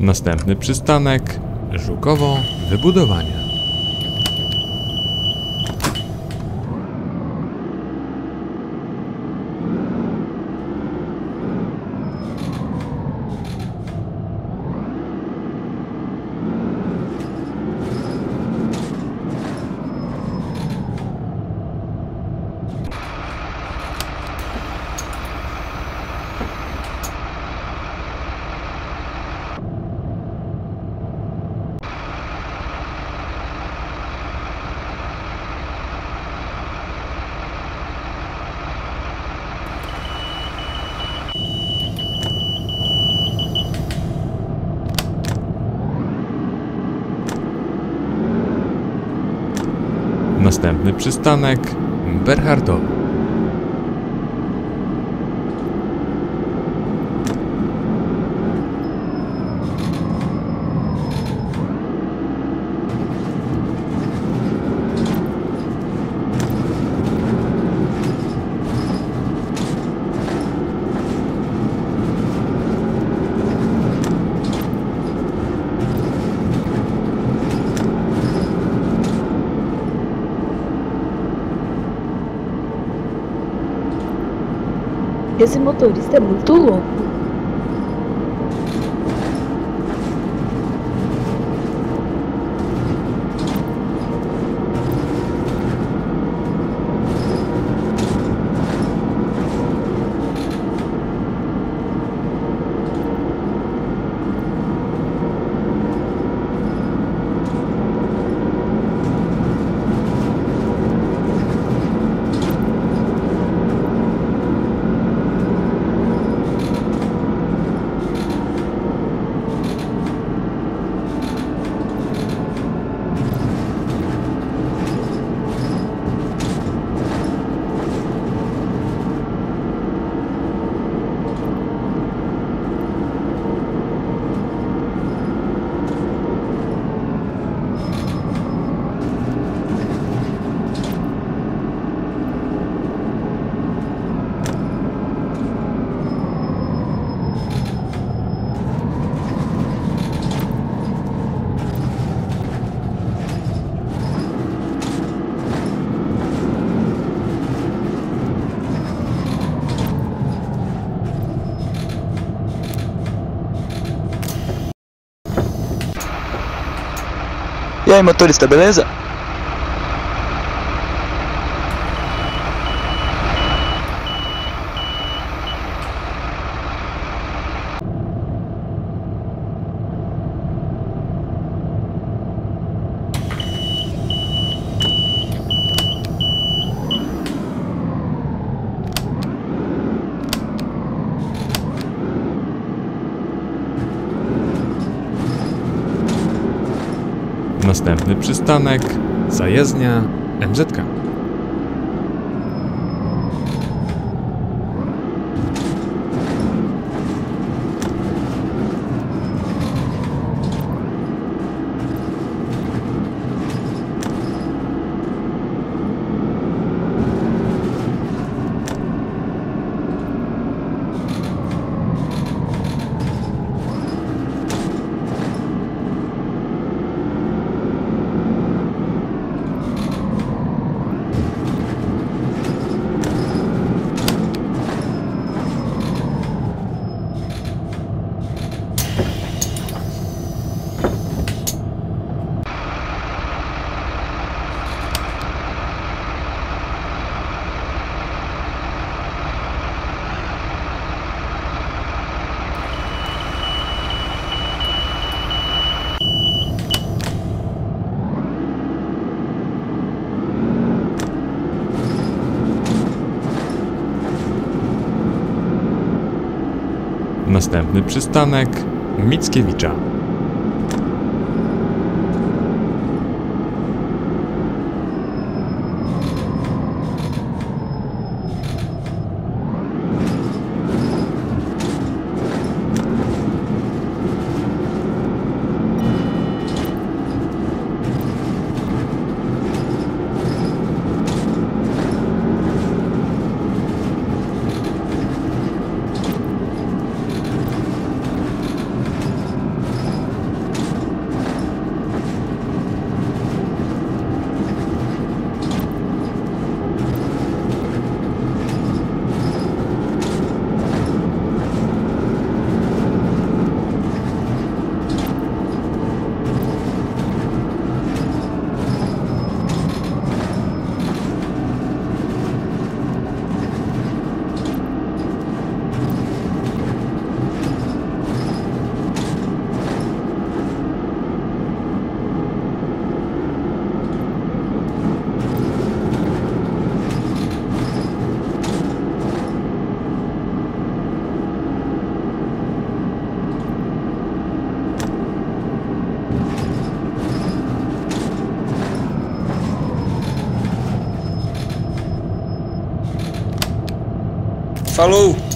Następny przystanek Żukowo Wybudowania. Następny przystanek Berhardowo. Esse motorista é muito louco. E aí, motorista, beleza? Następny przystanek Zajezdnia MZK. Następny przystanek Mickiewicza. Falou!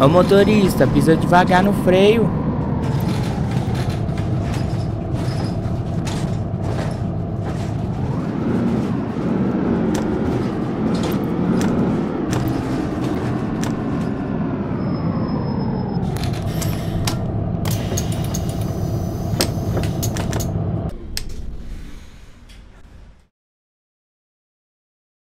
Ô motorista, pisa devagar no freio.